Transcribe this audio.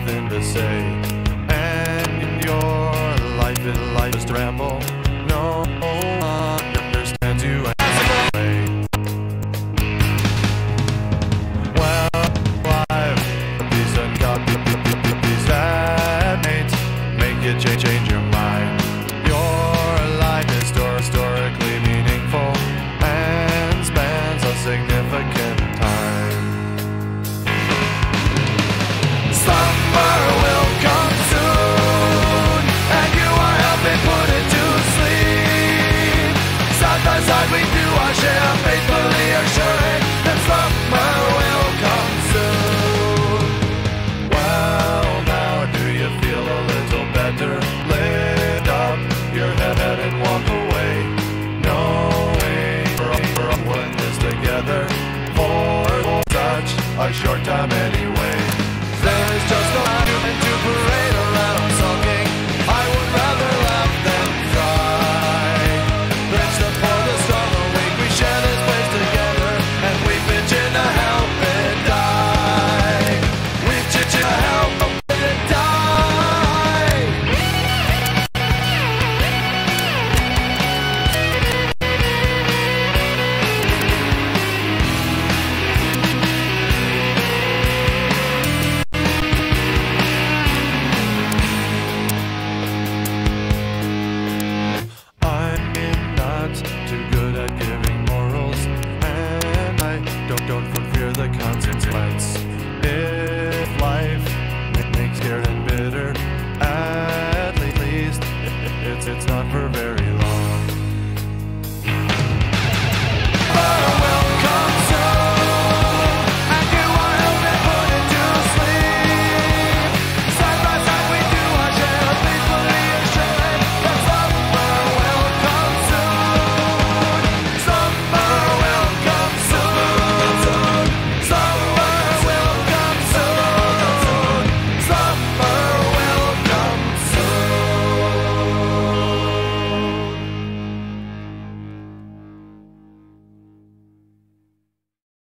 nothing to say. And your life is life is to. No one understands you as a way. Well, these make you change, side we do our share, faithfully assuring that summer will come soon. Well, now do you feel a little better? Lift up your head and walk away, knowing we're all in this together. For such a short time anyway, there's just a don't fear the consequence. It's